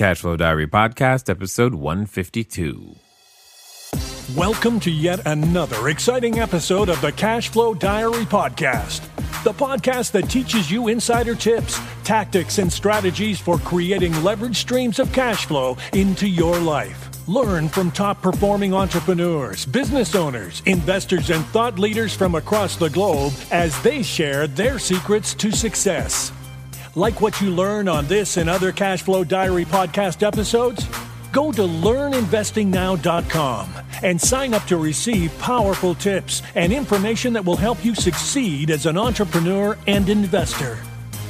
Cashflow Diary Podcast, episode 152. Welcome to yet another exciting episode of the Cashflow Diary Podcast, the podcast that teaches you insider tips, tactics, and strategies for creating leverage streams of cash flow into your life. Learn from top performing entrepreneurs, business owners, investors, and thought leaders from across the globe as they share their secrets to success. Like what you learn on this and other Cashflow Diary podcast episodes? Go to learninvestingnow.com and sign up to receive powerful tips and information that will help you succeed as an entrepreneur and investor.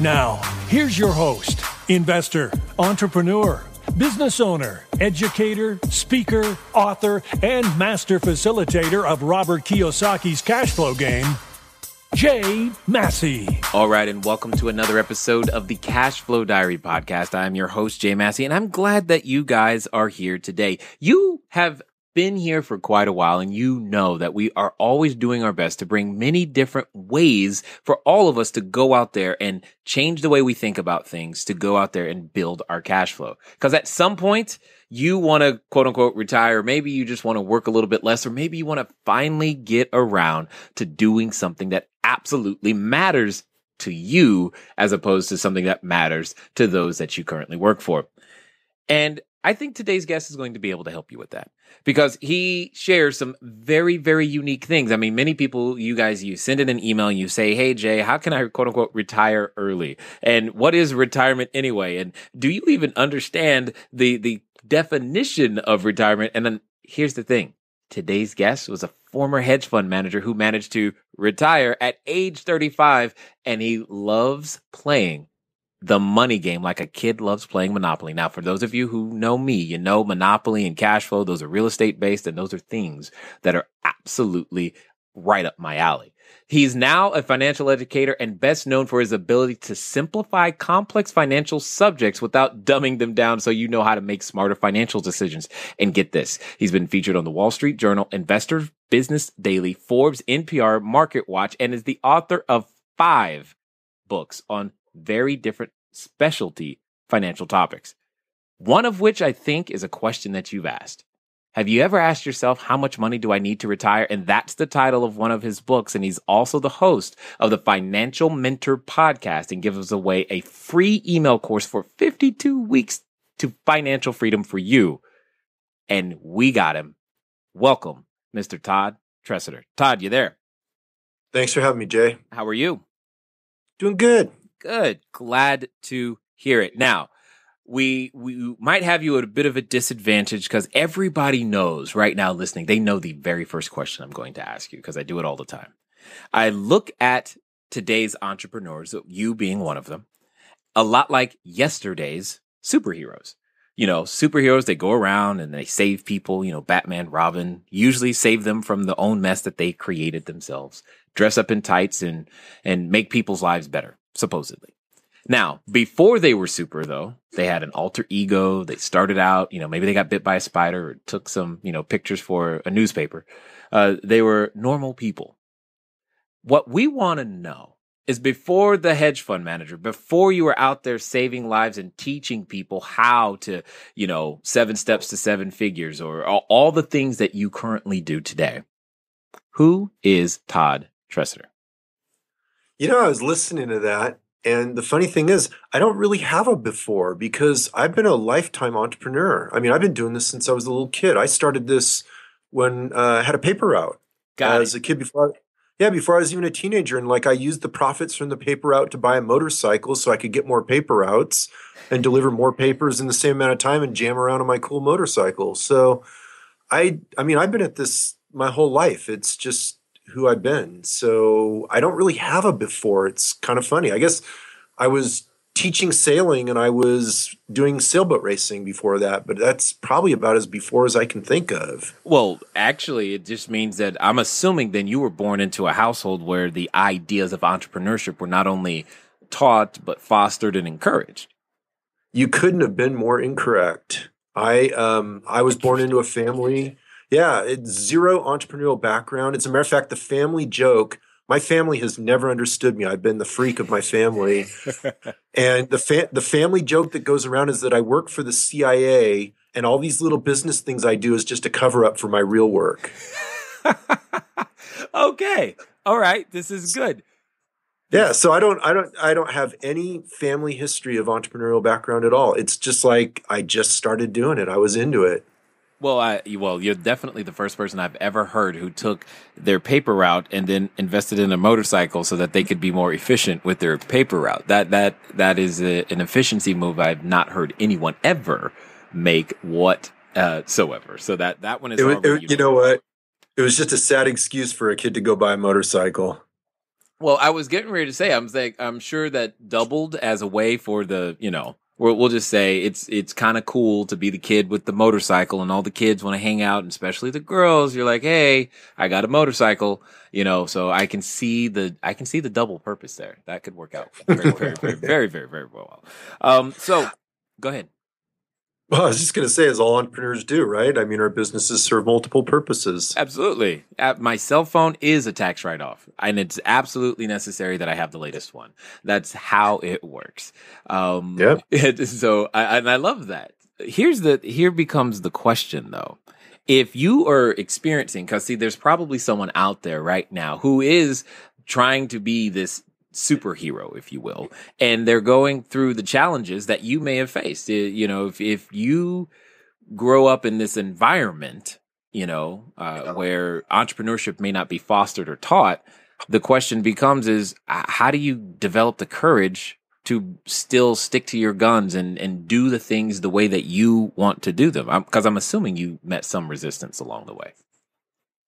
Now, here's your host, investor, entrepreneur, business owner, educator, speaker, author, and master facilitator of Robert Kiyosaki's cash flow game, Jay Massey. All right, and welcome to another episode of the Cash Flow Diary podcast. I'm your host, Jay Massey, and I'm glad that you guys are here today. You have been here for quite a while and you know that we are always doing our best to bring many different ways for all of us to go out there and change the way we think about things, to go out there and build our cash flow. Cause at some point, you want to quote unquote retire. Maybe you just want to work a little bit less, or maybe you want to finally get around to doing something that absolutely matters to you as opposed to something that matters to those that you currently work for. And I think today's guest is going to be able to help you with that because he shares some very, very unique things. I mean, many people, you guys, you send in an email and you say, Hey, Jay, how can I quote unquote retire early? And what is retirement anyway? And do you even understand the, the definition of retirement? And then here's the thing. Today's guest was a former hedge fund manager who managed to retire at age 35 and he loves playing the money game like a kid loves playing Monopoly. Now, for those of you who know me, you know Monopoly and cash flow, those are real estate based and those are things that are absolutely right up my alley. He's now a financial educator and best known for his ability to simplify complex financial subjects without dumbing them down so you know how to make smarter financial decisions. And get this, he's been featured on the Wall Street Journal, Investor Business Daily, Forbes, NPR, Market Watch, and is the author of five books on very different specialty financial topics. One of which I think is a question that you've asked. Have you ever asked yourself, how much money do I need to retire? And that's the title of one of his books. And he's also the host of the Financial Mentor podcast and gives away a free email course for 52 weeks to financial freedom for you. And we got him. Welcome, Mr. Todd Tresidder. Todd, you there? Thanks for having me, Jay. How are you? Doing good. Good. Glad to hear it. Now, we we might have you at a bit of a disadvantage because everybody knows right now listening, they know the very first question I'm going to ask you because I do it all the time. I look at today's entrepreneurs, you being one of them, a lot like yesterday's superheroes. You know, superheroes, they go around and they save people, you know, Batman, Robin, usually save them from the own mess that they created themselves, dress up in tights and, and make people's lives better supposedly. Now, before they were super though, they had an alter ego. They started out, you know, maybe they got bit by a spider or took some, you know, pictures for a newspaper. Uh, they were normal people. What we want to know is before the hedge fund manager, before you were out there saving lives and teaching people how to, you know, seven steps to seven figures or all, the things that you currently do today. Who is Todd Tresidder? You know, I was listening to that. And the funny thing is, I don't really have a before because I've been a lifetime entrepreneur. I mean, I've been doing this since I was a little kid. I started this when uh, I had a paper route Got as it. a kid before. Yeah, before I was even a teenager, and like I used the profits from the paper route to buy a motorcycle so I could get more paper routes and deliver more papers in the same amount of time and jam around on my cool motorcycle. So, I, I mean, I've been at this my whole life. It's just who I've been. So I don't really have a before. It's kind of funny. I guess I was teaching sailing and I was doing sailboat racing before that, but that's probably about as before as I can think of. Well, actually, it just means that I'm assuming then you were born into a household where the ideas of entrepreneurship were not only taught, but fostered and encouraged. You couldn't have been more incorrect. I um I was born into a family. Yeah, it's zero entrepreneurial background. As a matter of fact, the family joke my family has never understood me. I've been the freak of my family. and the fa- the family joke that goes around is that I work for the CIA and all these little business things I do is just a cover up for my real work. okay. All right. This is good. Yeah, so I don't I don't I don't have any family history of entrepreneurial background at all. It's just like I just started doing it. I was into it. Well, I well, you're definitely the first person I've ever heard who took their paper route and then invested in a motorcycle so that they could be more efficient with their paper route. That that that is a, an efficiency move I've not heard anyone ever make whatsoever. Uh, so that that one is. It, it, you know what? It was just a sad excuse for a kid to go buy a motorcycle. Well, I was getting ready to say, I'm like, I'm sure that doubled as a way for the, you know, we'll, we'll just say it's it's kind of cool to be the kid with the motorcycle, and all the kids want to hang out, and especially the girls. You're like, hey, I got a motorcycle, you know, so I can see the I can see the double purpose there. That could work out very, very, very, very, very, very well. Um, so go ahead. Well, I was just going to say, as all entrepreneurs do, right? I mean, our businesses serve multiple purposes. Absolutely. My cell phone is a tax write off, and it's absolutely necessary that I have the latest one. That's how it works. Um, yeah. So, I, and I love that. Here's the here becomes the question though. If you are experiencing, because see, there's probably someone out there right now who is trying to be this superhero, if you will, and they're going through the challenges that you may have faced. You know, if if you grow up in this environment, you know, uh, where entrepreneurship may not be fostered or taught, the question becomes: is how do you develop the courage to still stick to your guns and and do the things the way that you want to do them? Because I'm, I'm assuming you met some resistance along the way.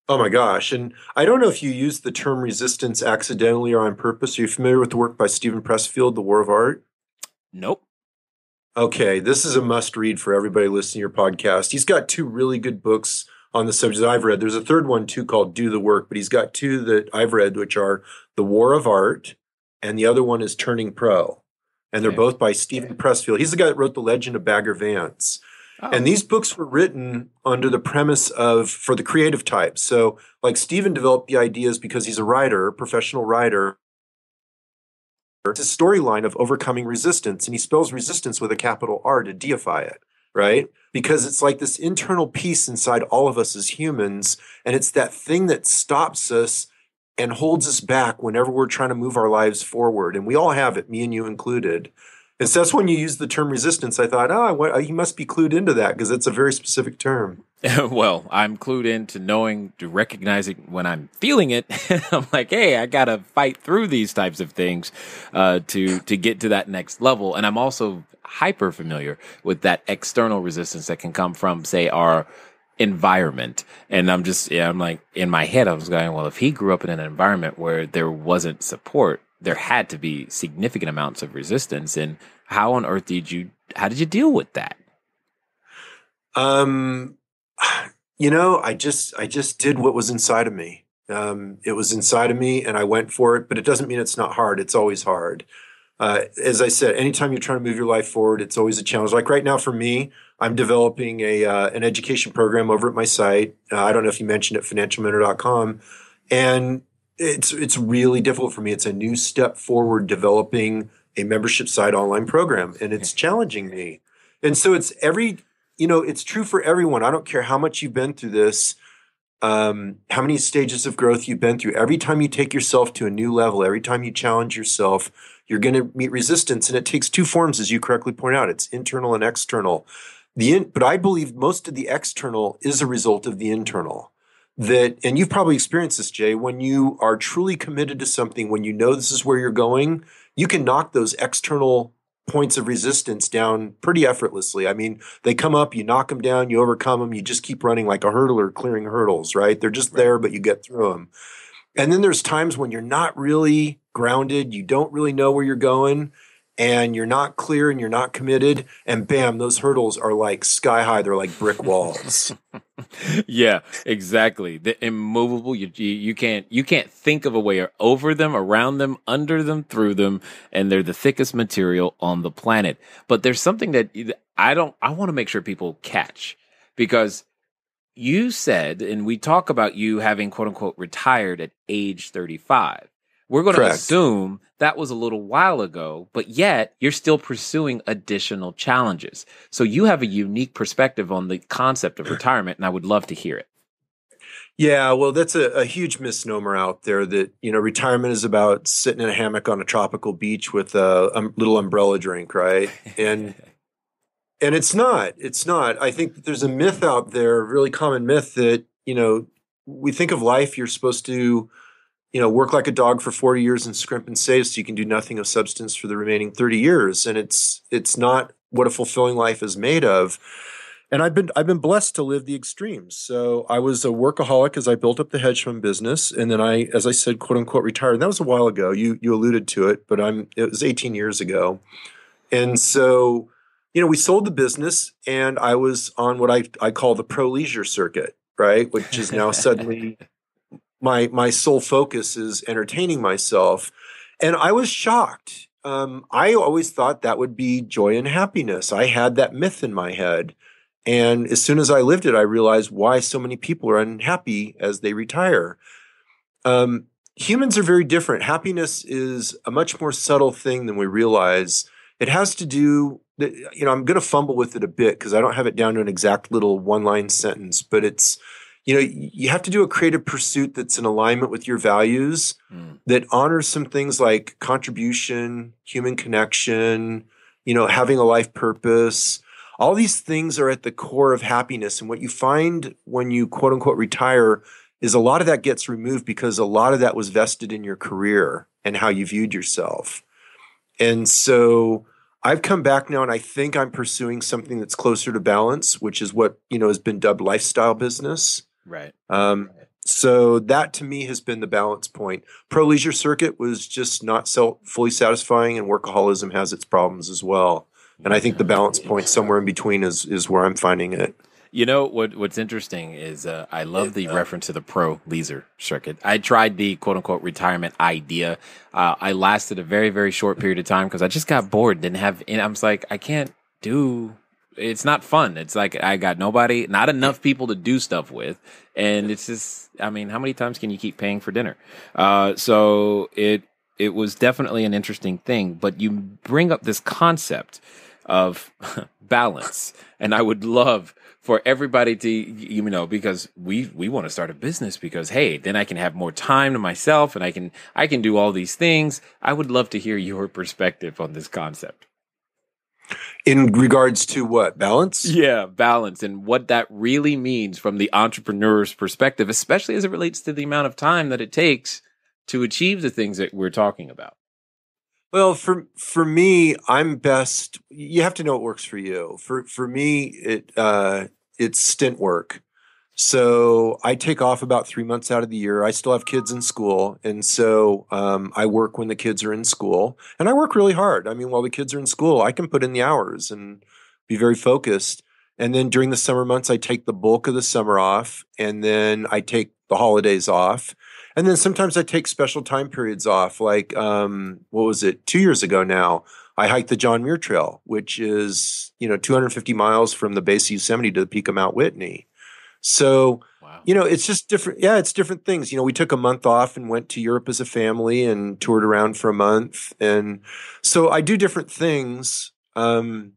Oh my gosh. And I don't know if you use the term resistance accidentally or on purpose. Are you familiar with the work by Steven Pressfield, The War of Art? Nope. Okay, this is a must read for everybody listening to your podcast. He's got two really good books on the subject that I've read. There's a third one too called Do the Work, but he's got two that I've read, which are The War of Art, and the other one is Turning Pro. And they're okay. both by Steven Pressfield. He's the guy that wrote The Legend of Bagger Vance. Oh. And these books were written under the premise of for the creative type. So, like Steven developed the ideas because he's a writer, professional writer. It's a storyline of overcoming resistance, and he spells resistance with a capital R to deify it, right? Because it's like this internal piece inside all of us as humans, and it's that thing that stops us and holds us back whenever we're trying to move our lives forward. And we all have it, me and you included. And so that's when you use the term resistance. I thought, oh, he must be clued into that because it's a very specific term. well, I'm clued into knowing, to recognizing when I'm feeling it. I'm like, hey, I gotta fight through these types of things uh, to to get to that next level. And I'm also hyper familiar with that external resistance that can come from, say, our environment. And I'm just, yeah, I'm like, in my head, I was going, well, if he grew up in an environment where there wasn't support, there had to be significant amounts of resistance. And how on earth did you how did you deal with that? Um, you know, I just I just did what was inside of me. Um, it was inside of me, and I went for it. But it doesn't mean it's not hard. It's always hard. Uh, as I said, anytime you're trying to move your life forward, it's always a challenge. Like right now, for me, I'm developing a uh, an education program over at my site. Uh, I don't know if you mentioned it, financialmentor.com, and it's it's really difficult for me. It's a new step forward developing a membership site online program, and it's challenging me. And so it's every you know it's true for everyone. I don't care how much you've been through this, um, how many stages of growth you've been through. Every time you take yourself to a new level, every time you challenge yourself, you're going to meet resistance, and it takes two forms, as you correctly point out. It's internal and external. The in, but I believe most of the external is a result of the internal that, and you've probably experienced this, Jay, when you are truly committed to something, when you know this is where you're going, you can knock those external points of resistance down pretty effortlessly. I mean, they come up, you knock them down, you overcome them, you just keep running like a hurdler clearing hurdles, right? They're just there, but you get through them. And then there's times when you're not really grounded, you don't really know where you're going, and you're not clear and you're not committed and bam those hurdles are like sky high. They're like brick walls. Yeah exactly. The immovable you, you, can't you can't think of a way over them around them under them through them and they're the thickest material on the planet. But there's something that i don't i want to make sure people catch because you said and we talk about you having quote unquote retired at age 35 We're going to assume that was a little while ago, but yet you're still pursuing additional challenges. So you have a unique perspective on the concept of retirement, and I would love to hear it. Yeah, well, that's a, a huge misnomer out there that, you know, retirement is about sitting in a hammock on a tropical beach with a, um, little umbrella drink, right? And and it's not. It's not. I think there's a myth out there, a really common myth that, you know, we think of life you're supposed to, you know, work like a dog for 40 years and scrimp and save so you can do nothing of substance for the remaining 30 years and it's it's not what a fulfilling life is made of and I've been I've been blessed to live the extremes. So I was a workaholic as I built up the hedge fund business, and then I, as I said, quote unquote, retired. And that was a while ago. You you alluded to it, but I'm it was 18 years ago, and so you know we sold the business, and I was on what I I call the pro leisure circuit, right, which is now suddenly my my sole focus is entertaining myself, and I was shocked. Um, I always thought that would be joy and happiness. I had that myth in my head. And as soon as I lived it, I realized why so many people are unhappy as they retire. Um, humans are very different. Happiness is a much more subtle thing than we realize. It has to do, you know, I'm going to fumble with it a bit because I don't have it down to an exact little one line sentence, but it's, you know, you have to do a creative pursuit that's in alignment with your values, mm. that honors some things like contribution, human connection, you know, having a life purpose all these things are at the core of happiness. And what you find when you quote unquote retire is a lot of that gets removed because a lot of that was vested in your career and how you viewed yourself. And so I've come back now and I think I'm pursuing something that's closer to balance, which is what, you know, has been dubbed lifestyle business. Right. Um, so that to me has been the balance point. Pro leisure circuit was just not so fully satisfying, and workaholism has its problems as well. And I think the balance point somewhere in between is is where I'm finding it. You know what? What's interesting is uh, I love the reference to the pro leisure circuit. I tried the quote unquote retirement idea. Uh, I lasted a very very short period of time because I just got bored. Didn't have. And I was like, I can't do. It's not fun. It's like I got nobody, not enough people to do stuff with, and it's just. I mean, how many times can you keep paying for dinner? Uh, so it it was definitely an interesting thing. But you bring up this concept of balance. And I would love for everybody to you know because we we want to start a business because hey then I can have more time to myself and I can I can do all these things. I would love to hear your perspective on this concept. In regards to what? Balance? Yeah, balance and what that really means from the entrepreneur's perspective, especially as it relates to the amount of time that it takes to achieve the things that we're talking about. Well, for for me, I'm best. You have to know what works for you. For for me, it uh, it's stint work. So I take off about three months out of the year. I still have kids in school, and so um, I work when the kids are in school, and I work really hard. I mean, while the kids are in school, I can put in the hours and be very focused. And then during the summer months, I take the bulk of the summer off, and then I take the holidays off and then sometimes I take special time periods off. Like, um, what was it? Two years ago now, I hiked the John Muir Trail, which is, you know, 250 miles from the base of Yosemite to the peak of Mount Whitney. So, wow. you know, it's just different. Yeah, it's different things. You know, we took a month off and went to Europe as a family and toured around for a month. And so I do different things. Um,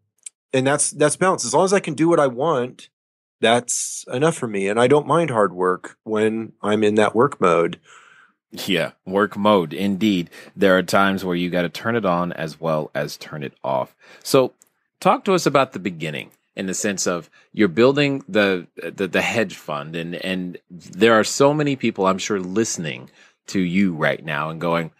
and that's that's balance. As long as I can do what I want, that's enough for me. And I don't mind hard work when I'm in that work mode. Yeah, work mode. Indeed. There are times where you got to turn it on as well as turn it off. So, talk to us about the beginning in the sense of you're building the, the the, hedge fund and and there are so many people I'm sure listening to you right now and going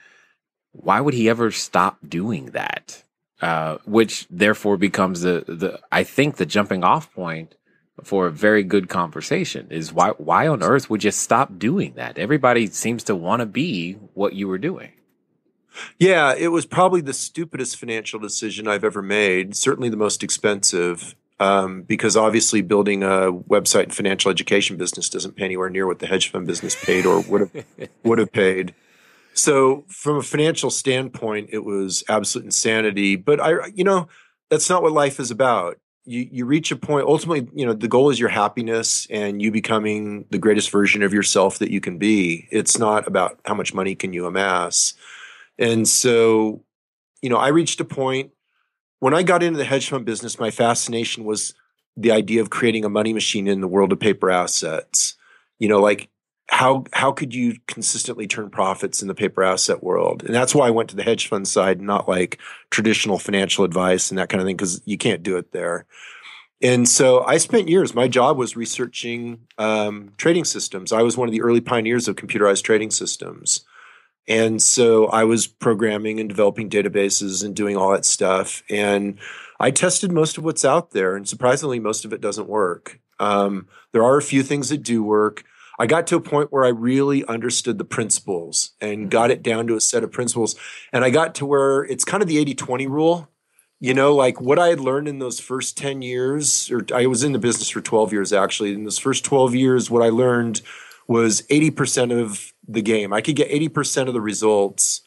why would he ever stop doing that uh, which therefore becomes the the I think the jumping off point for a very good conversation is why why on earth would you stop doing that? Everybody seems to want to be what you were doing. Yeah, it was probably the stupidest financial decision I've ever made. Certainly the most expensive, um, because obviously building a website and financial education business doesn't pay anywhere near what the hedge fund business paid or would have would have paid. So from a financial standpoint, it was absolute insanity. But I, you know, that's not what life is about you you reach a point ultimately you know the goal is your happiness and you becoming the greatest version of yourself that you can be it's not about how much money can you amass and so you know i reached a point when i got into the hedge fund business my fascination was the idea of creating a money machine in the world of paper assets. You know like how how could you consistently turn profits in the paper asset world? And that's why i went to the hedge fund side not like traditional financial advice and that kind of thing because you can't do it there. And so i spent years my job was researching um, trading systems. I was one of the early pioneers of computerized trading systems and so i was programming and developing databases and doing all that stuff and i tested most of what's out there and surprisingly most of it doesn't work um, there are a few things that do work I got to a point where I really understood the principles and mm-hmm. got it down to a set of principles. And I got to where it's kind of the 80 20 rule. You know, like what I had learned in those first 10 years, or I was in the business for 12 years actually. In those first 12 years, what I learned was 80% of the game. I could get 80% of the results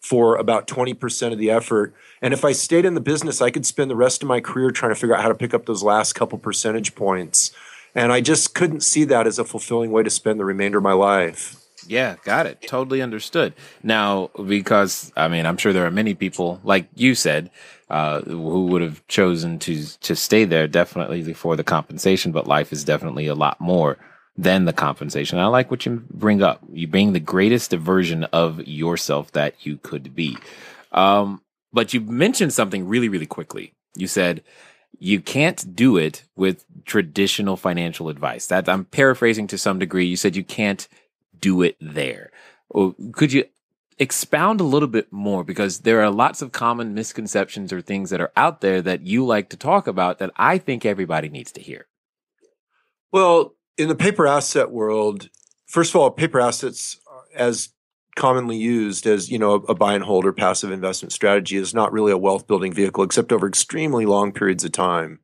for about 20% of the effort. And if I stayed in the business, I could spend the rest of my career trying to figure out how to pick up those last couple percentage points. And I just couldn't see that as a fulfilling way to spend the remainder of my life. Yeah, got it. Totally understood. Now, because I mean, I'm sure there are many people, like you said, uh, who would have chosen to to stay there definitely for the compensation, but life is definitely a lot more than the compensation. I like what you bring up. You bring the greatest version of yourself that you could be. Um, but you mentioned something really, really quickly. You said you can't do it with traditional financial advice. That I'm paraphrasing to some degree. You said you can't do it there. Could you expound a little bit more because there are lots of common misconceptions or things that are out there that you like to talk about that I think everybody needs to hear. Well, in the paper asset world, first of all, paper assets as commonly used as you know a buy and hold or passive investment strategy is not really a wealth building vehicle except over extremely long periods of time.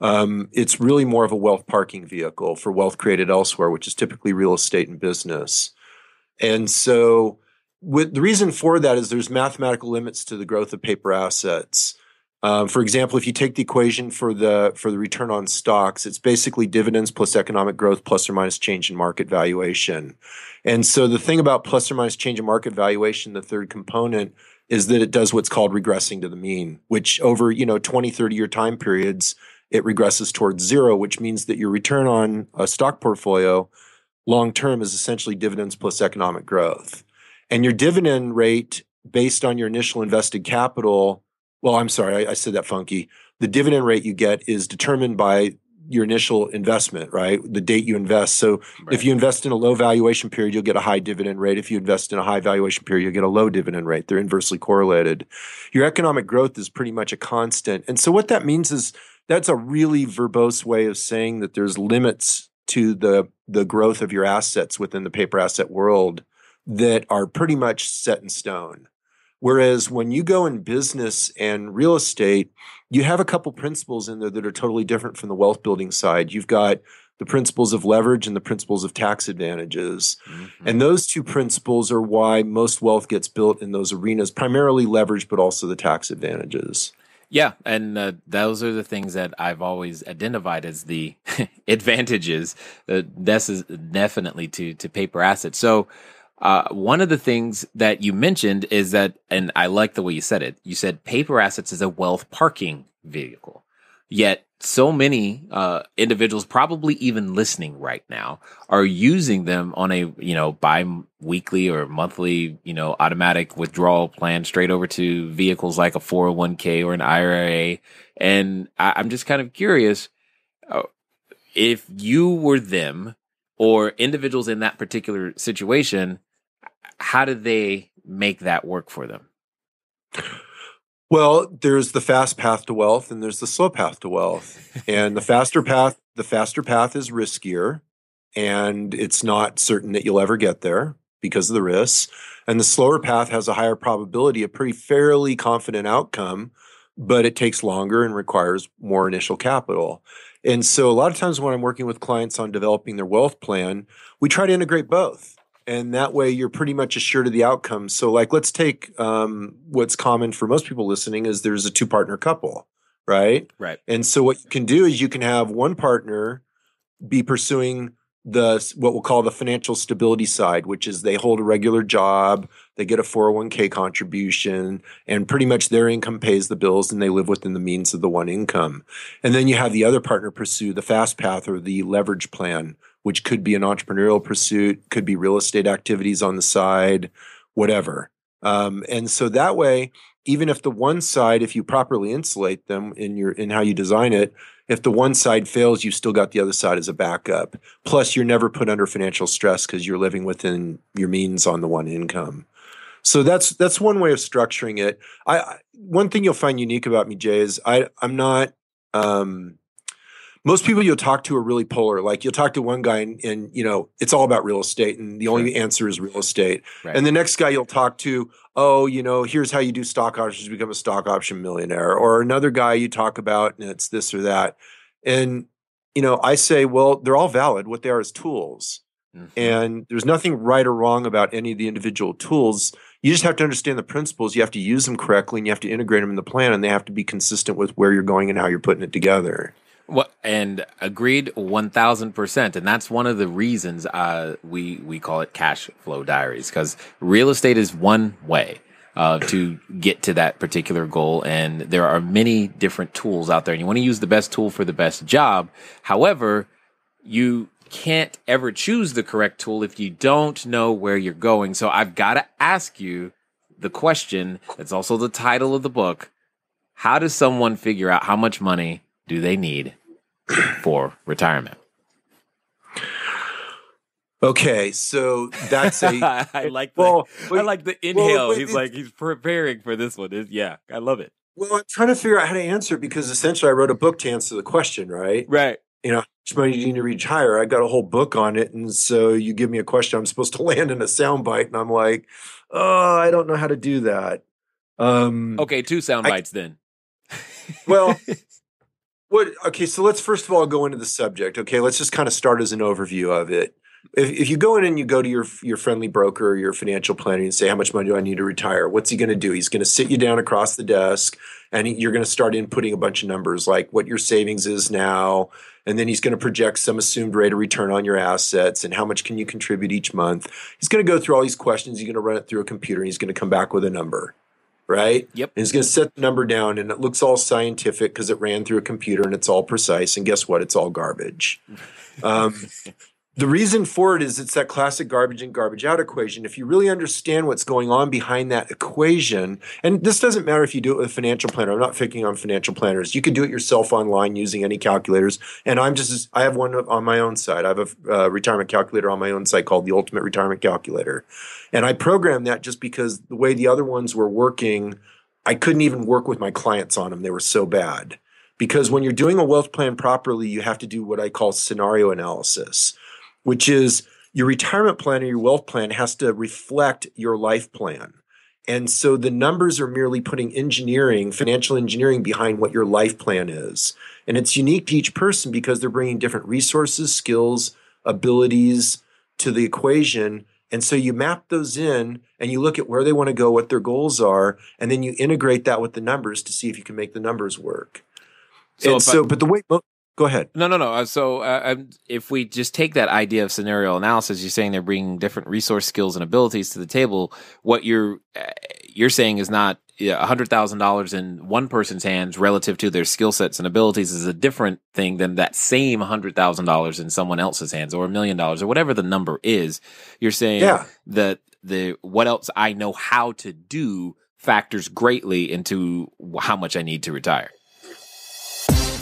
Um, it's really more of a wealth parking vehicle for wealth created elsewhere which is typically real estate and business. And so with, the reason for that is there's mathematical limits to the growth of paper assets um, for example, if you take the equation for the for the return on stocks, it's basically dividends plus economic growth plus or minus change in market valuation. And so the thing about plus or minus change in market valuation, the third component, is that it does what's called regressing to the mean, which over, you know, 20, 30 year time periods, it regresses towards zero, which means that your return on a stock portfolio long term is essentially dividends plus economic growth. And your dividend rate based on your initial invested capital well, I'm sorry, I, I said that funky. The dividend rate you get is determined by your initial investment, right? The date you invest. So right. if you invest in a low valuation period, you'll get a high dividend rate. If you invest in a high valuation period, you'll get a low dividend rate. They're inversely correlated. Your economic growth is pretty much a constant. And so what that means is that's a really verbose way of saying that there's limits to the the growth of your assets within the paper asset world that are pretty much set in stone. Whereas when you go in business and real estate, you have a couple principles in there that are totally different from the wealth building side. You've got the principles of leverage and the principles of tax advantages. Mm-hmm. And those two principles are why most wealth gets built in those arenas, primarily leverage, but also the tax advantages. Yeah, and uh, those are the things that I've always identified as the advantages. Uh, this is definitely to to paper assets. So, uh, one of the things that you mentioned is that, and I like the way you said it. You said paper assets is a wealth parking vehicle. Yet, so many uh, individuals, probably even listening right now, are using them on a you know bi-weekly or monthly you know automatic withdrawal plan straight over to vehicles like a 401k or an IRA. And I, am just kind of curious uh, if you were them or individuals in that particular situation how do they make that work for them? Well, there's the fast path to wealth and there's the slow path to wealth. and the faster path, the faster path is riskier and it's not certain that you'll ever get there because of the risks. And the slower path has a higher probability, a pretty fairly confident outcome, but it takes longer and requires more initial capital. And so a lot of times when I'm working with clients on developing their wealth plan, we try to integrate both and that way you're pretty much assured of the outcome. So, like, let's take um, what's common for most people listening is there's a two partner couple, right? Right. And so what you can do is you can have one partner be pursuing the what we'll call the financial stability side, which is they hold a regular job, they get a 401k contribution, and pretty much their income pays the bills and they live within the means of the one income. And then you have the other partner pursue the fast path or the leverage plan, which could be an entrepreneurial pursuit, could be real estate activities on the side, whatever. Um, and so that way, even if the one side, if you properly insulate them in your in how you design it, if the one side fails, you've still got the other side as a backup. Plus, you're never put under financial stress because you're living within your means on the one income. So that's that's one way of structuring it. I, one thing you'll find unique about me, Jay, is I I'm not um, most people you'll talk to are really polar. Like you'll talk to one guy and, and you know it's all about real estate, and the only answer is real estate. Right. And the next guy you'll talk to, oh, you know, here's how you do stock options to become a stock option millionaire. Or another guy you talk about, and it's this or that. And you know, I say, well, they're all valid. What they are is tools, Mhm. and there's nothing right or wrong about any of the individual tools. You just have to understand the principles. You have to use them correctly, and you have to integrate them in the plan, and they have to be consistent with where you're going and how you're putting it together. What and agreed one thousand percent, and that's one of the reasons uh, we we call it cash flow diaries because real estate is one way uh, to get to that particular goal, and there are many different tools out there, and you want to use the best tool for the best job. However, you can't ever choose the correct tool if you don't know where you're going. So I've got to ask you the question that's also the title of the book: How does someone figure out how much money do they need for retirement? Okay, so that's a I like the, well. I like the well, inhale. wait, he's like he's preparing for this one. It's- yeah, I love it. Well, I'm trying to figure out how to answer because essentially I wrote a book to answer the question, right? Right. You know, how much money do you need to retire? I got a whole book on it, and so you give me a question, I'm supposed to land in a soundbite, and I'm like, oh, I don't know how to do that. Um, Okay, two sound I- bites then. Well, what? Okay, so let's first of all go into the subject. Okay, let's just kind of start as an overview of it. If, if you go in and you go to your your friendly broker or your financial planner and say, "How much money do I need to retire?" What's he going to do? He's going to sit you down across the desk, and he, you're going to start inputting a bunch of numbers, like what your savings is now, and then he's going to project some assumed rate of return on your assets and how much can you contribute each month. He's going to go through all these questions. He's going to run it through a computer, and he's going to come back with a number, right? Yep. And he's going to set the number down, and it looks all scientific because it ran through a computer and it's all precise. And guess what? It's all garbage. Um, the reason for it is it's that classic garbage in, garbage out equation. If you really understand what's going on behind that equation, and this doesn't matter if you do it with a financial planner. I'm not picking on financial planners. You can do it yourself online using any calculators. And I'm just, I have one on my own site. I have a uh, retirement calculator on my own site called the Ultimate Retirement Calculator. And I programmed that just because the way the other ones were working, I couldn't even work with my clients on them. They were so bad. Because when you're doing a wealth plan properly, you have to do what I call scenario analysis, which is your retirement plan or your wealth plan has to reflect your life plan. And so the numbers are merely putting engineering, financial engineering behind what your life plan is. And it's unique to each person because they're bringing different resources, skills, abilities to the equation. And so you map those in and you look at where they want to go, what their goals are, and then you integrate that with the numbers to see if you can make the numbers work. So and if I- so, but the way, go ahead. No, no, no. Uh, So, uh, um, if we just take that idea of scenario analysis, you're saying they're bringing different resource skills and abilities to the table. What you're uh, you're saying is not a hundred thousand dollars in one person's hands relative to their skill sets and abilities is a different thing than that same hundred thousand dollars in someone else's hands or a million dollars or whatever the number is. You're saying Yeah. that the what else I know how to do factors greatly into how much I need to retire.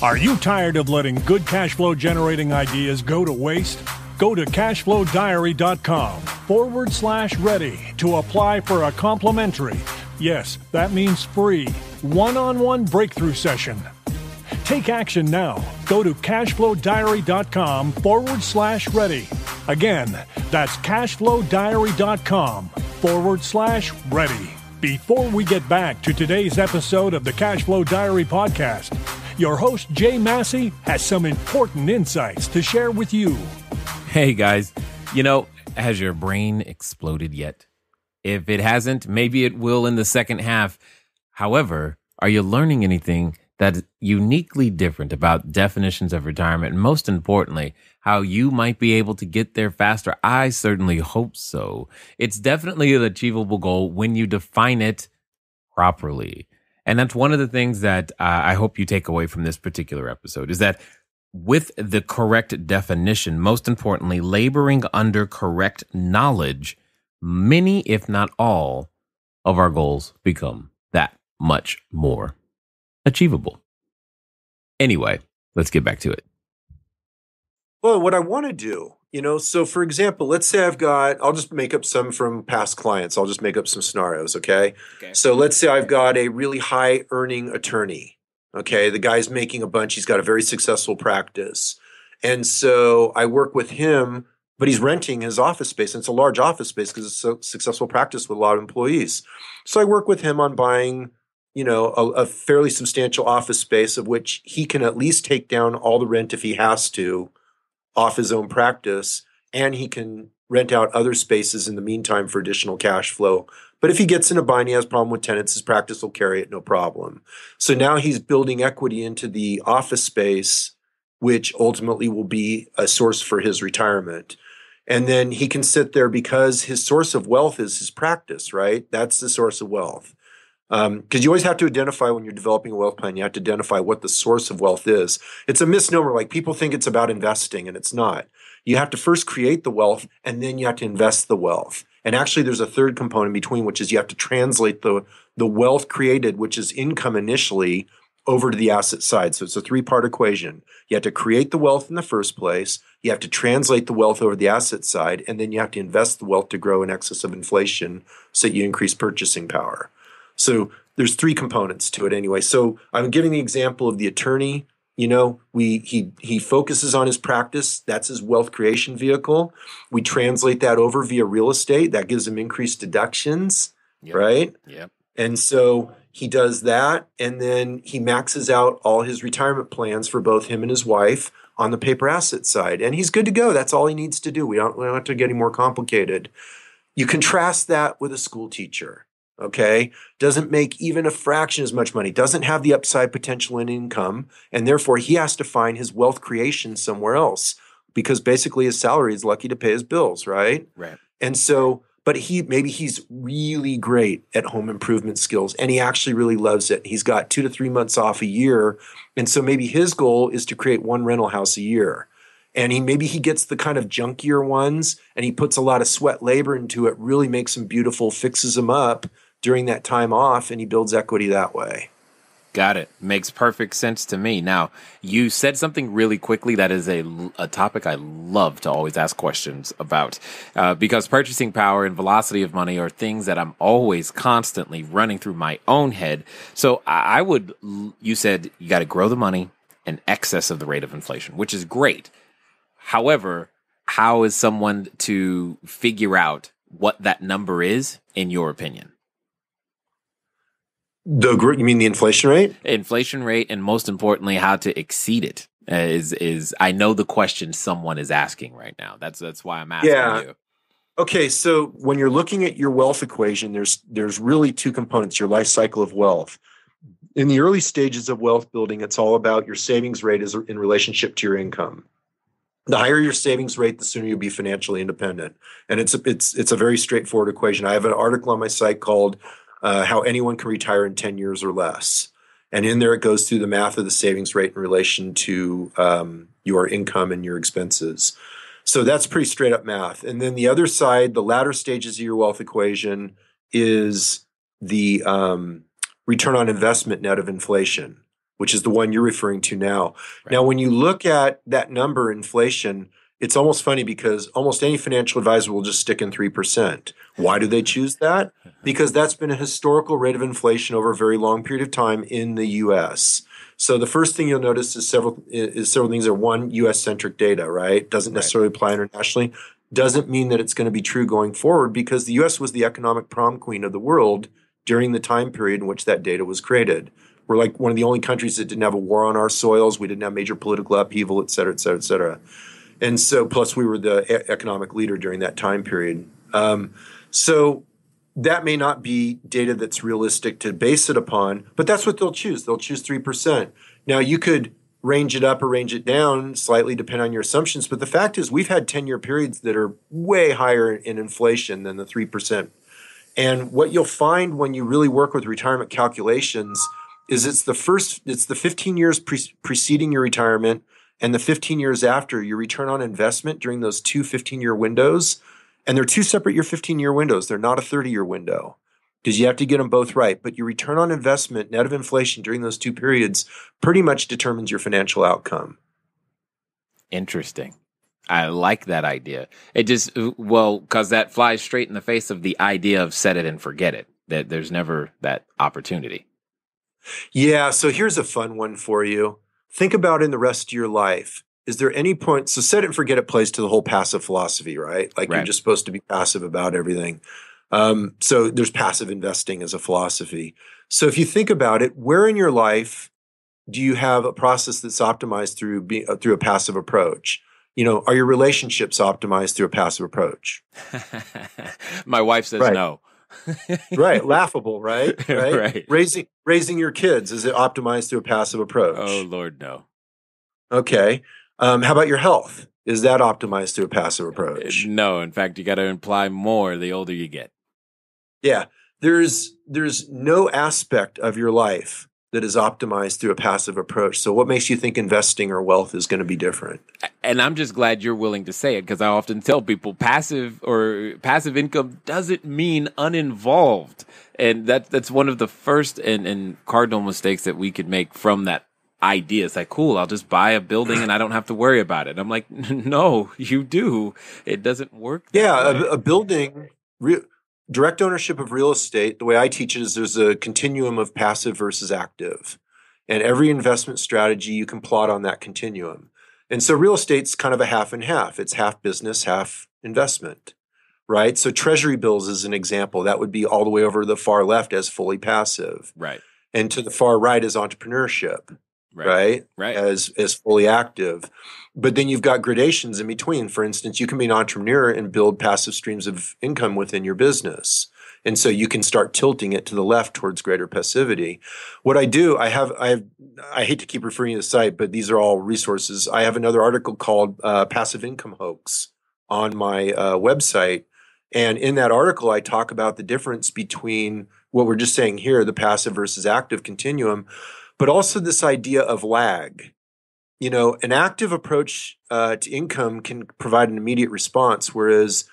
Are you tired of letting good cash flow generating ideas go to waste? Go to cashflowdiary.com forward slash ready to apply for a complimentary, yes, that means free, one on one breakthrough session. Take action now. Go to cashflowdiary.com forward slash ready. Again, that's cashflowdiary.com forward slash ready. Before we get back to today's episode of the Cashflow Diary podcast, your host Jay Massey has some important insights to share with you. Hey guys, you know, has your brain exploded yet? If it hasn't, maybe it will in the second half. However, are you learning anything that's uniquely different about definitions of retirement and most importantly, how you might be able to get there faster. I certainly hope so. It's definitely an achievable goal when you define it properly. And that's one of the things that uh, I hope you take away from this particular episode is that with the correct definition, most importantly, laboring under correct knowledge, many, if not all, of our goals become that much more achievable. Anyway, let's get back to it. Well, what I want to do, you know, so for example, let's say I've got, I'll just make up some from past clients. I'll just make up some scenarios, okay? okay. So let's say I've got a really high earning attorney, okay? The guy's making a bunch, he's got a very successful practice. And so I work with him, but he's renting his office space. And it's a large office space because it's a successful practice with a lot of employees. So I work with him on buying you know a, a, fairly substantial office space of which he can at least take down all the rent if he has to off his own practice and he can rent out other spaces in the meantime for additional cash flow. But if he gets in a bind he has a problem with tenants his practice will carry it no problem. So now he's building equity into the office space which ultimately will be a source for his retirement. And then he can sit there because his source of wealth is his practice right? That's the source of wealth because um, you always have to identify when you're developing a wealth plan, you have to identify what the source of wealth is. It's a misnomer. Like people think it's about investing, and it's not. You have to first create the wealth, and then you have to invest the wealth. And actually, there's a third component between, which is you have to translate the the wealth created, which is income initially, over to the asset side. So it's a three part equation. You have to create the wealth in the first place. You have to translate the wealth over the asset side, and then you have to invest the wealth to grow in excess of inflation so that you increase purchasing power. So there's three components to it anyway. So I'm giving the example of the attorney. You know, we he he focuses on his practice. That's his wealth creation vehicle. We translate that over via real estate. That gives him increased deductions, yep. right? Yep. And so he does that, and then he maxes out all his retirement plans for both him and his wife on the paper asset side, and he's good to go. That's all he needs to do. We don't, we don't have to get any more complicated. You contrast that with a school teacher okay, doesn't make even a fraction as much money, doesn't have the upside potential in income, and therefore he has to find his wealth creation somewhere else because basically his salary is lucky to pay his bills, right? Right. And so, but he maybe he's really great at home improvement skills and he actually really loves it. He's got two to three months off a year. And so maybe his goal is to create one rental house a year and he maybe he gets the kind of junkier ones and he puts a lot of sweat labor into it really makes them beautiful fixes them up during that time off and he builds equity that way. Got it. Makes perfect sense to me. Now, you said something really quickly that is a, a topic I love to always ask questions about uh, because purchasing power and velocity of money are things that I'm always constantly running through my own head. So I, I would, you said you got to grow the money in excess of the rate of inflation, which is great. However, how is someone to figure out what that number is, in your opinion? The you mean the inflation rate? Inflation rate, and most importantly, how to exceed it uh, is is I know the question someone is asking right now. That's that's why I'm asking yeah. you. Okay, so when you're looking at your wealth equation, there's there's really two components: your life cycle of wealth. In the early stages of wealth building, it's all about your savings rate is in relationship to your income. The higher your savings rate, the sooner you'll be financially independent. And it's a, it's it's a very straightforward equation. I have an article on my site called uh, how anyone can retire in 10 years or less. And in there, it goes through the math of the savings rate in relation to um, your income and your expenses. So that's pretty straight up math. And then the other side, the latter stages of your wealth equation, is the um, return on investment net of inflation, which is the one you're referring to now. Right. Now, when you look at that number, inflation, it's almost funny because almost any financial advisor will just stick in 3%. Why do they choose that? Because that's been a historical rate of inflation over a very long period of time in the US. So the first thing you'll notice is several is several things are one US centric data, right? Doesn't necessarily apply internationally. Doesn't mean that it's going to be true going forward because the US was the economic prom queen of the world during the time period in which that data was created. We're like one of the only countries that didn't have a war on our soils. We didn't have major political upheaval, et cetera, et cetera, et cetera and so plus we were the economic leader during that time period. Um, so that may not be data that's realistic to base it upon, but that's what they'll choose. They'll choose 3%. Now, you could range it up or range it down slightly depending on your assumptions, but the fact is we've had 10 year periods that are way higher in inflation than the 3%. And what you'll find when you really work with retirement calculations is it's the first, it's the 15 years pre- preceding your retirement and the 15 years after your return on investment during those two 15 year windows. And they're two separate year 15 year windows. They're not a 30 year window because you have to get them both right. But your return on investment net of inflation during those two periods pretty much determines your financial outcome. Interesting. I like that idea. It just, well, because that flies straight in the face of the idea of set it and forget it, that there's never that opportunity. Yeah. So here's a fun one for you. Think about in the rest of your life. Is there any point? So set it and forget it plays to the whole passive philosophy, right? Like right. you're just supposed to be passive about everything. Um, so there's passive investing as a philosophy. So if you think about it, where in your life do you have a process that's optimized through be, uh, through a passive approach? You know, are your relationships optimized through a passive approach? My wife says right. no. Right, laughable, right? right? Right. Raising raising your kids is it optimized through a passive approach? Oh Lord, no. Okay. Um, how about your health? Is that optimized through a passive approach? No. In fact, you got to imply more the older you get. Yeah. There's there's no aspect of your life that is optimized through a passive approach. So what makes you think investing or wealth is going to be different? And I'm just glad you're willing to say it because I often tell people passive or passive income doesn't mean uninvolved. And that that's one of the first and, and cardinal mistakes that we could make from that idea. It's like, cool, I'll just buy a building and I don't have to worry about it. I'm like, no, you do. It doesn't work. Yeah, a, a, building, re- direct ownership of real estate, the way I teach it is there's a continuum of passive versus active. And every investment strategy you can plot on that continuum. And so real estate's kind of a half and half. It's half business, half investment, right? So treasury bills is an example. That would be all the way over the far left as fully passive. Right. And to the far right is entrepreneurship right. right? Right. As as fully active. But then you've got gradations in between. For instance, you can be an entrepreneur and build passive streams of income within your business. And so you can start tilting it to the left towards greater passivity. What I do, I have, I have, I hate to keep referring to the site, but these are all resources. I have another article called uh, "Passive Income Hoax" on my uh, website, and in that article, I talk about the difference between what we're just saying here, the passive versus active continuum, but also this idea of lag. You know, an active approach uh, to income can provide an immediate response, whereas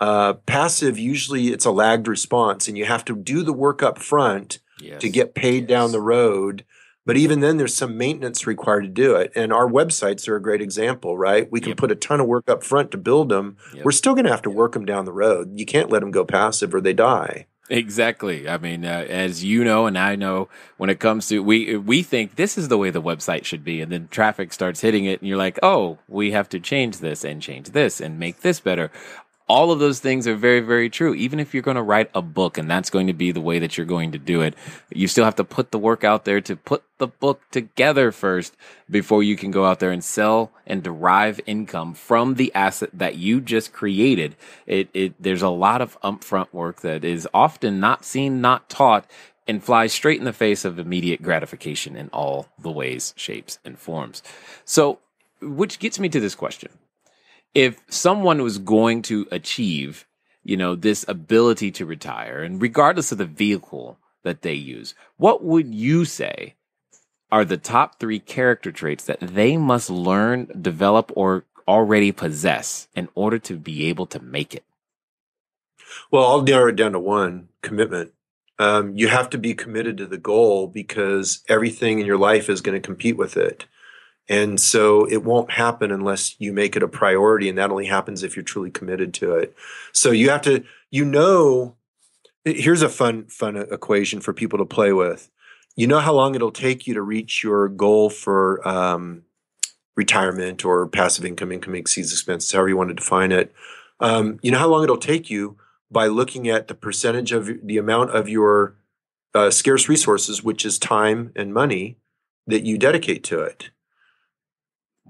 uh, passive usually it's a lagged response, and you have to do the work up front yes. to get paid yes. down the road. But even then, there's some maintenance required to do it. And our websites are a great example, right? We can yep. put a ton of work up front to build them. Yep. We're still going to have to work them down the road. You can't let them go passive or they die. Exactly. I mean, uh, as you know, and I know, when it comes to we we think this is the way the website should be, and then traffic starts hitting it, and you're like, oh, we have to change this and change this and make this better all of those things are very, very true. Even if you're going to write a book and that's going to be the way that you're going to do it, you still have to put the work out there to put the book together first before you can go out there and sell and derive income from the asset that you just created. It, it, there's a lot of upfront work that is often not seen, not taught and flies straight in the face of immediate gratification in all the ways, shapes, and forms. So, which gets me to this question if someone was going to achieve, you know, this ability to retire, and regardless of the vehicle that they use, what would you say are the top three character traits that they must learn, develop, or already possess in order to be able to make it? Well, I'll narrow it down to one commitment. Um, you have to be committed to the goal because everything in your life is going to compete with it. And so it won't happen unless you make it a priority. And that only happens if you're truly committed to it. So you have to, you know, here's a fun, fun equation for people to play with. You know how long it'll take you to reach your goal for um, retirement or passive income, income exceeds expenses, however you want to define it. Um, you know how long it'll take you by looking at the percentage of the amount of your uh, scarce resources, which is time and money, that you dedicate to it.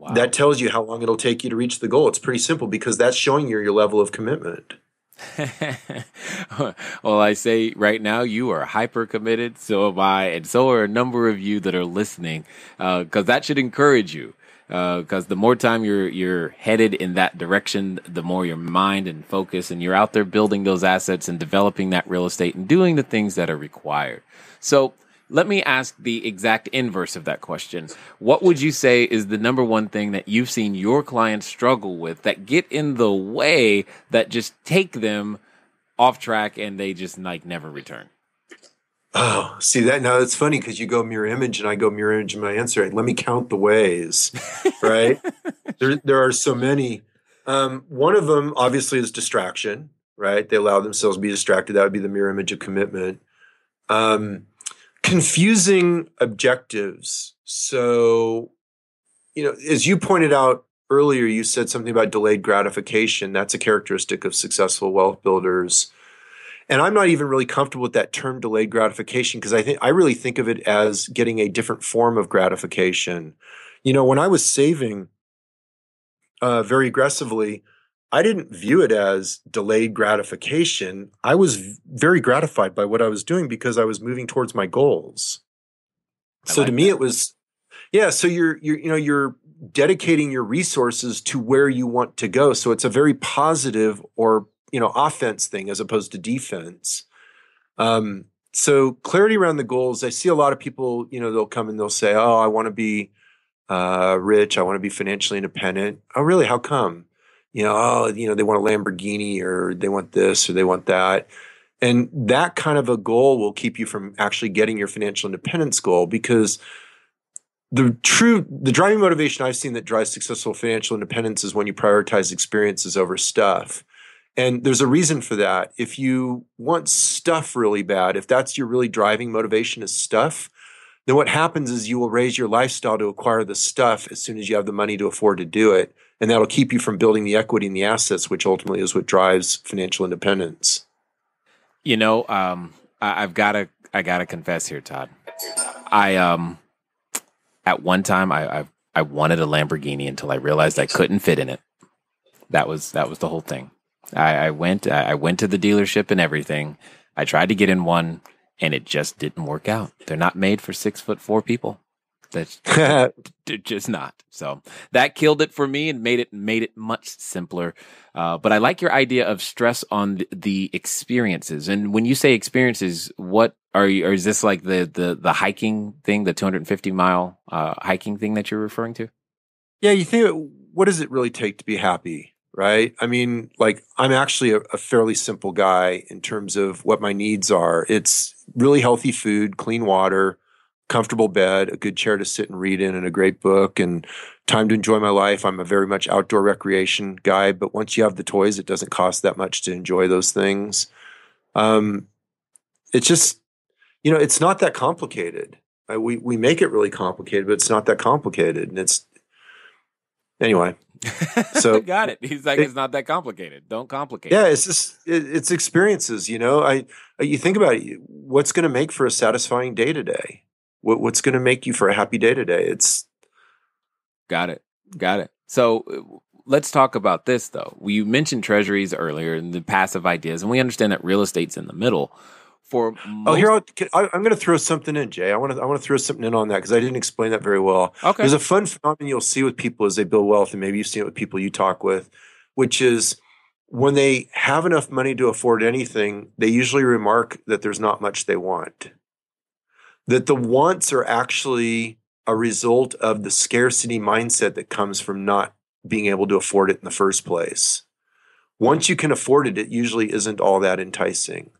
Wow. That tells you how long it'll take you to reach the goal. It's pretty simple because that's showing you your level of commitment. well, I say right now you are hyper committed. So am I, and so are a number of you that are listening, because uh, that should encourage you. Because uh, the more time you're you're headed in that direction, the more your mind and focus, and you're out there building those assets and developing that real estate and doing the things that are required. So let me ask the exact inverse of that question. What would you say is the number one thing that you've seen your clients struggle with that get in the way that just take them off track and they just like never return? Oh, see that now it's funny because you go mirror image and I go mirror image in my answer. Let me count the ways, right? there, there are so many. Um, one of them obviously is distraction, right? They allow themselves to be distracted. That would be the mirror image of commitment. Um, confusing objectives. So, you know, as you pointed out earlier, you said something about delayed gratification. That's a characteristic of successful wealth builders. And I'm not even really comfortable with that term delayed gratification because I think I really think of it as getting a different form of gratification. You know, when I was saving uh, very aggressively, I didn't view it as delayed gratification. I was very gratified by what I was doing because I was moving towards my goals. so like to me, that. it was, yeah. So you're, you're, you know, you're dedicating your resources to where you want to go. So it's a very positive or, you know, offense thing as opposed to defense. Um, so clarity around the goals. I see a lot of people, you know, they'll come and they'll say, "Oh, I want to be uh, rich. I want to be financially independent." Oh, really? How come? You know, oh, you know, they want a Lamborghini or they want this or they want that. And that kind of a goal will keep you from actually getting your financial independence goal because the true the driving motivation I've seen that drives successful financial independence is when you prioritize experiences over stuff. And there's a reason for that. If you want stuff really bad, if that's your really driving motivation is stuff, then what happens is you will raise your lifestyle to acquire the stuff as soon as you have the money to afford to do it and that'll keep you from building the equity and the assets, which ultimately is what drives financial independence. You know, um, I, have got to I got to confess here, Todd. I um, at one time I, I I wanted a Lamborghini until I realized I couldn't fit in it. That was that was the whole thing. I, I went I went to the dealership and everything. I tried to get in one, and it just didn't work out. They're not made for six foot four people. That's just not. So that killed it for me and made it made it much simpler. Uh, but I like your idea of stress on the, experiences. And when you say experiences, what are you? Or is this like the the the hiking thing, the 250 mile uh, hiking thing that you're referring to? Yeah, you think what does it really take to be happy? Right. I mean, like I'm actually a, a fairly simple guy in terms of what my needs are. It's really healthy food, clean water, comfortable bed, a good chair to sit and read in, and a great book, and time to enjoy my life. I'm a very much outdoor recreation guy, but once you have the toys, it doesn't cost that much to enjoy those things. Um, it's just, you know, it's not that complicated. I, we we make it really complicated, but it's not that complicated, and it's anyway. So got it. He's like, it, it's not that complicated. Don't complicate. Yeah, it's just it, it's experiences. You know, I you think about it. What's going to make for a satisfying day to day? What, what's going to make you for a happy day today? It's got it, got it. So uh, let's talk about this though. We mentioned treasuries earlier and the passive ideas, and we understand that real estate's in the middle. For most- oh, here I'll, I, am going to throw something in, Jay. I want to I want to throw something in on that because I didn't explain that very well. Okay, there's a fun phenomenon you'll see with people as they build wealth, and maybe you've seen it with people you talk with, which is when they have enough money to afford anything, they usually remark that there's not much they want that the wants are actually a result of the scarcity mindset that comes from not being able to afford it in the first place. Once you can afford it, it usually isn't all that enticing.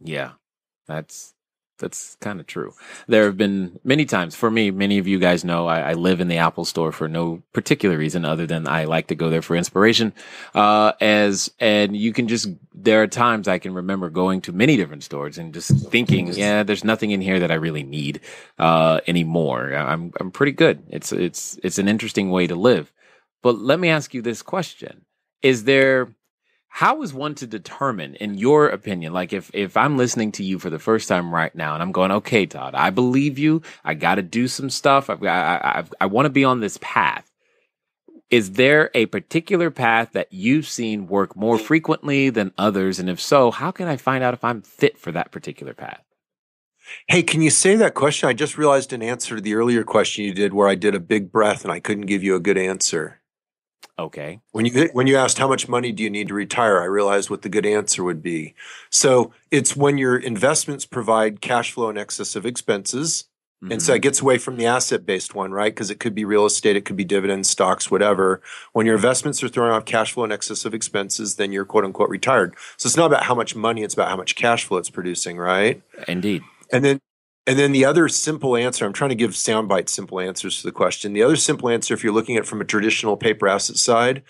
Yeah, that's that's kind of true. There have been many times for me, many of you guys know I, I, live in the Apple store for no particular reason other than I like to go there for inspiration. Uh, as, and you can just, there are times I can remember going to many different stores and just thinking, yeah, there's nothing in here that I really need, uh, anymore. I'm, I'm pretty good. It's, it's, it's an interesting way to live. But let me ask you this question. Is there, how is one to determine in your opinion like if if i'm listening to you for the first time right now and i'm going okay todd i believe you i got to do some stuff i've got i, i, I want to be on this path is there a particular path that you've seen work more frequently than others? And if so, how can I find out if I'm fit for that particular path? Hey, can you say that question? I just realized an answer to the earlier question you did where I did a big breath and I couldn't give you a good answer. Okay. When you when you asked how much money do you need to retire, I realized what the good answer would be. So it's when your investments provide cash flow in excess of expenses. Mm-hmm. And so it gets away from the asset based one, right? Because it could be real estate, it could be dividends, stocks, whatever. When your investments are throwing off cash flow in excess of expenses, then you're quote unquote retired. So it's not about how much money, it's about how much cash flow it's producing, right? Indeed. And then and then the other simple answer, I'm trying to give soundbite simple answers to the question. The other simple answer, if you're looking at it from a traditional paper asset side,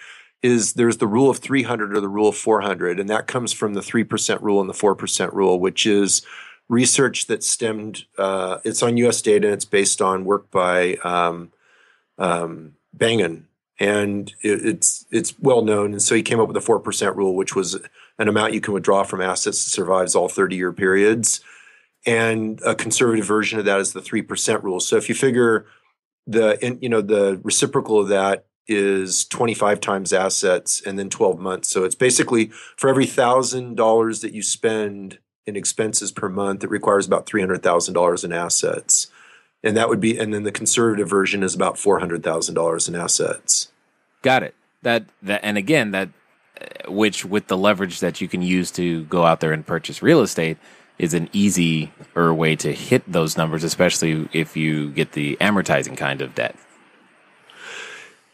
is there's the rule of 300 or the rule of 400. And that comes from the 3% rule and the 4% rule, which is research that stemmed, uh, it's on US data and it's based on work by um, um, Bengen. And it, it's it's well known, and so he came up with the four percent rule, which was an amount you can withdraw from assets that survives all thirty year periods and a conservative version of that is the 3% rule. So if you figure the you know the reciprocal of that is 25 times assets and then 12 months. So it's basically for every $1000 that you spend in expenses per month it requires about $300,000 in assets. And that would be and then the conservative version is about $400,000 in assets. Got it. That that and again that uh, which with the leverage that you can use to go out there and purchase real estate is an easier way to hit those numbers, especially if you get the amortizing kind of debt.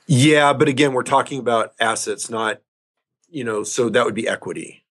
Yeah, but again, we're talking about assets, not you know. So that would be equity.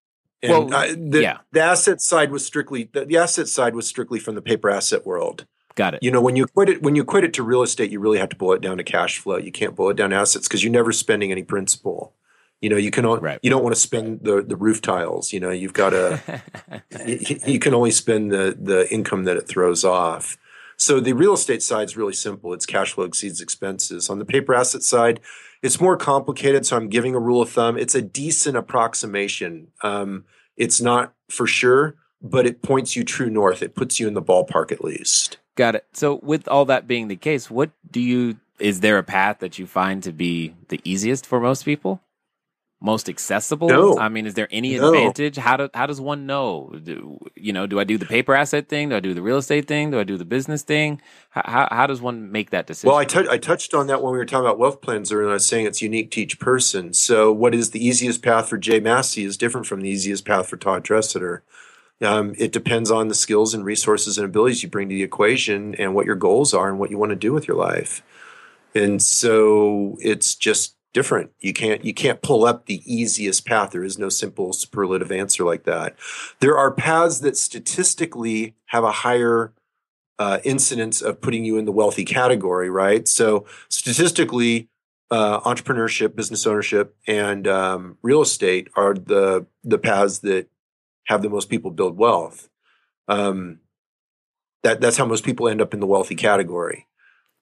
And well, the, yeah. the asset side was strictly the, the asset side was strictly from the paper asset world. Got it. You know, when you quit it, when you quit it to real estate, you really have to boil it down to cash flow. You can't boil it down to assets because you're never spending any principal. You know, you can only, right. you don't want to spend the the roof tiles. You know, you've got to you, you, can only spend the the income that it throws off. So the real estate side is really simple. It's cash flow exceeds expenses. On the paper asset side, it's more complicated. So I'm giving a rule of thumb. It's a decent approximation. Um, it's not for sure, but it points you true north. It puts you in the ballpark at least. Got it. So with all that being the case, what do you is there a path that you find to be the easiest for most people? Most accessible? No. I mean, is there any no. advantage? How do how does one know? Do, you know, do I do the paper asset thing? Do I do the real estate thing? Do I do the business thing? How how, how does one make that decision? Well, I, t- I touched on that when we were talking about wealth plans earlier. I was saying it's unique to each person. So, what is the easiest path for Jay Massey is different from the easiest path for Todd Tresidder. Um, it depends on the skills and resources and abilities you bring to the equation and what your goals are and what you want to do with your life. And so it's just different. You can't you can't pull up the easiest path. There is no simple superlative answer like that. There are paths that statistically have a higher uh, incidence of putting you in the wealthy category, right? So statistically, uh, entrepreneurship, business ownership, and um, real estate are the the paths that have the most people build wealth. Um, that that's how most people end up in the wealthy category.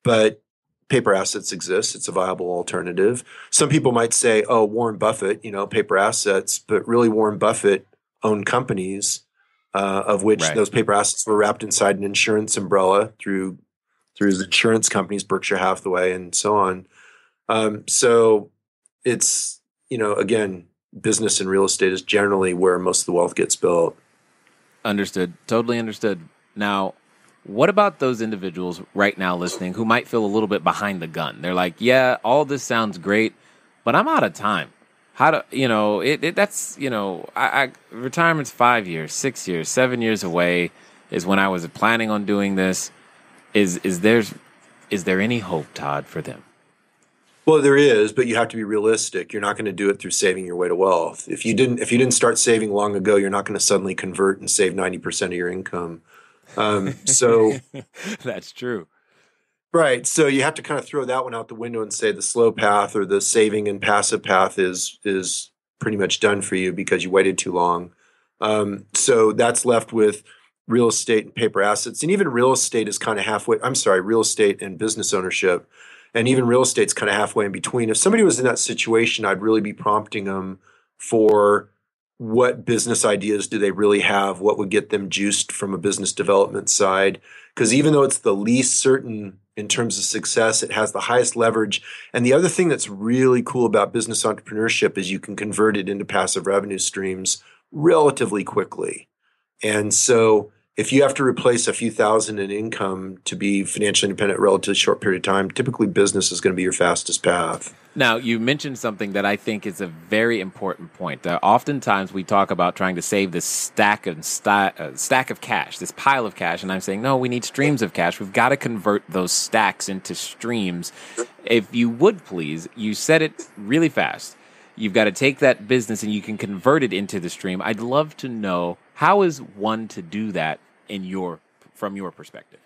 But paper assets exist. It's a viable alternative. Some people might say, oh, Warren Buffett, you know, paper assets, but really Warren Buffett owned companies uh, of which right. those paper assets were wrapped inside an insurance umbrella through through his insurance companies, Berkshire Hathaway, and so on. Um, so it's you know again, business and real estate is generally where most of the wealth gets built. Understood. Totally understood. Now, what about those individuals right now listening who might feel a little bit behind the gun? They're like, yeah, all this sounds great, but I'm out of time. How to, you know, it, it that's, you know, I, I retirement's five years, six years, seven years away is when I was planning on doing this. Is is there's is there any hope, Todd, for them? Well, there is, but you have to be realistic. You're not going to do it through saving your way to wealth. If you didn't, if you didn't start saving long ago, you're not going to suddenly convert and save ninety percent of your income. Um, so that's true. Right. So you have to kind of throw that one out the window and say the slow path or the saving and passive path is is pretty much done for you because you waited too long. Um, so that's left with real estate and paper assets. And even real estate is kind of halfway. I'm sorry, real estate and business ownership. And even real estate's kind of halfway in between. If somebody was in that situation, I'd really be prompting them for what business ideas do they really have? What would get them juiced from a business development side? Because even though it's the least certain in terms of success. It has the highest leverage. And the other thing that's really cool about business entrepreneurship is you can convert it into passive revenue streams relatively quickly. And so if you have to replace a few thousand in income to be financially independent relatively short period of time, typically business is going to be your fastest path. Now, you mentioned something that I think is a very important point. That oftentimes we talk about trying to save this stack of uh, stack of cash, this pile of cash, and I'm saying no, we need streams of cash. We've got to convert those stacks into streams. If you would please, you said it really fast. You've got to take that business and you can convert it into the stream. I'd love to know how is one to do that in your from your perspective.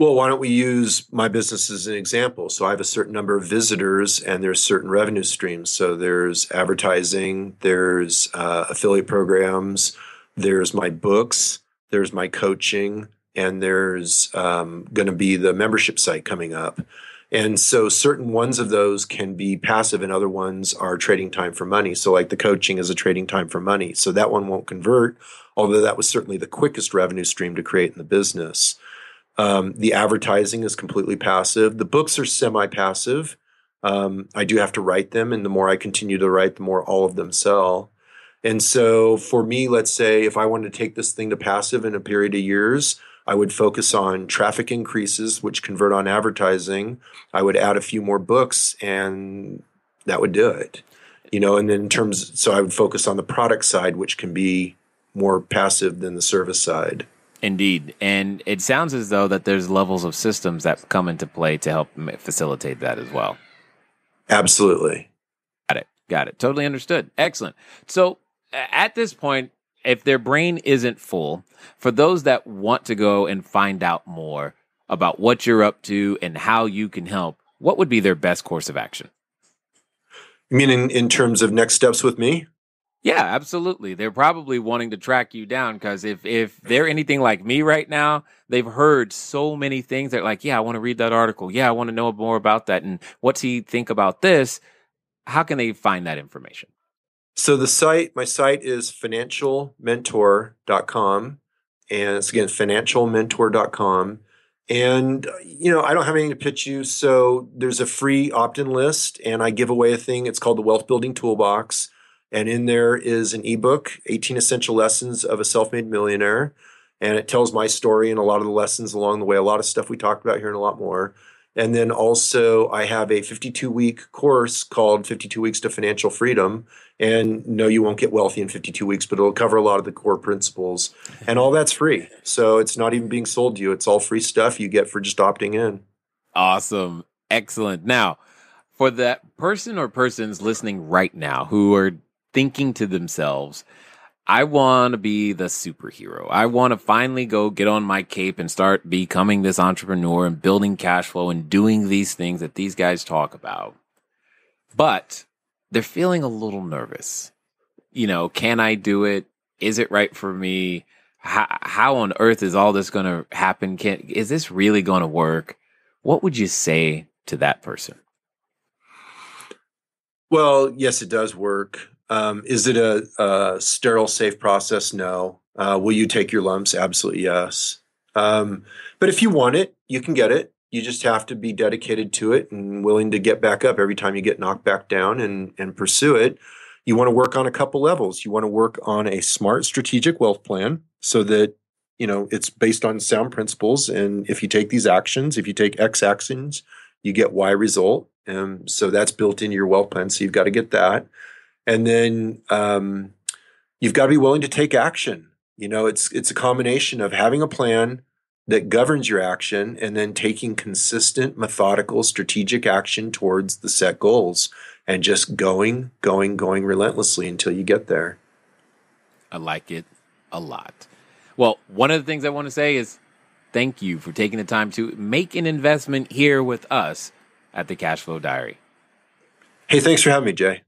Well, why don't we use my business as an example? So I have a certain number of visitors, and there's certain revenue streams. So there's advertising, there's uh, affiliate programs, there's my books, there's my coaching, and there's um, going to be the membership site coming up. And so certain ones of those can be passive and other ones are trading time for money. So like the coaching is a trading time for money. So that one won't convert, although that was certainly the quickest revenue stream to create in the business. Um, the advertising is completely passive. The books are semi passive. Um, I do have to write them, and the more I continue to write, the more all of them sell. And so, for me, let's say if I wanted to take this thing to passive in a period of years, I would focus on traffic increases, which convert on advertising. I would add a few more books, and that would do it. You know, and then in terms, so I would focus on the product side, which can be more passive than the service side. Indeed, and it sounds as though that there's levels of systems that come into play to help facilitate that as well. Absolutely. Got it. Got it. Totally understood. Excellent. So at this point, if their brain isn't full, for those that want to go and find out more about what you're up to and how you can help, what would be their best course of action? You mean in, in terms of next steps with me? Yeah, absolutely. They're probably wanting to track you down because if if they're anything like me right now, they've heard so many things. They're like, "Yeah, I want to read that article. Yeah, I want to know more about that." And what's he think about this? How can they find that information? So the site, my site is financialmentor.com, and it's again financialmentor.com. And you know, I don't have anything to pitch you, so there's a free opt-in list, and I give away a thing. It's called the Wealth Building Toolbox and in there is an ebook, 18 Essential Lessons of a Self Made Millionaire. And it tells my story and a lot of the lessons along the way, a lot of stuff we talked about here and a lot more. And then also, I have a 52 week course called 52 Weeks to Financial Freedom. And no, you won't get wealthy in 52 weeks, but it'll cover a lot of the core principles. And all that's free. So it's not even being sold to you. It's all free stuff you get for just opting in. Awesome. Excellent. Now, for that person or persons listening right now who are thinking to themselves, I want to be the superhero. I want to finally go get on my cape and start becoming this entrepreneur and building cash flow and doing these things that these guys talk about. But they're feeling a little nervous. You know, can I do it? Is it right for me? How, how on earth is all this going to happen? Can, is this really going to work? What would you say to that person? Well, yes, it does work. Um, is it a, a, sterile, safe process? No. Uh, will you take your lumps? Absolutely yes. Um, but if you want it, you can get it. You just have to be dedicated to it and willing to get back up every time you get knocked back down and, and pursue it. You want to work on a couple levels. You want to work on a smart strategic wealth plan so that you know it's based on sound principles. And if you take these actions, if you take X actions, you get Y result. And so that's built into your wealth plan. So you've got to get that and then um, you've got to be willing to take action. You know, it's it's a combination of having a plan that governs your action and then taking consistent, methodical, strategic action towards the set goals and just going, going, going relentlessly until you get there. I like it a lot. Well, one of the things I want to say is thank you for taking the time to make an investment here with us at the Cashflow Diary. Hey, thanks for having me, Jay.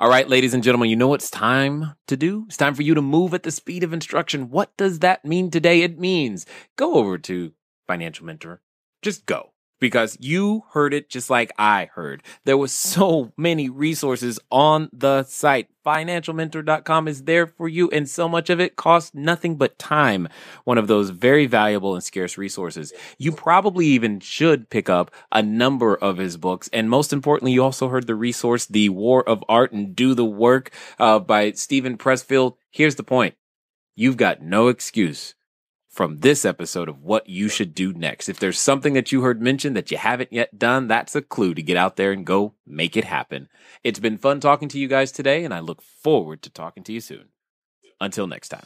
All right, ladies and gentlemen, you know it's time to do? It's time for you to move at the speed of instruction. What does that mean today? It means go over to Financial Mentor. Just go. Because you heard it just like I heard. There was so many resources on the site. Financialmentor.com is there for you, and so much of it costs nothing but time. One of those very valuable and scarce resources. You probably even should pick up a number of his books. And most importantly, you also heard the resource, The War of Art and Do the Work uh, by Steven Pressfield. Here's the point. You've got no excuse from this episode of what you should do next. If there's something that you heard mentioned that you haven't yet done, that's a clue to get out there and go make it happen. It's been fun talking to you guys today, and I look forward to talking to you soon. Until next time.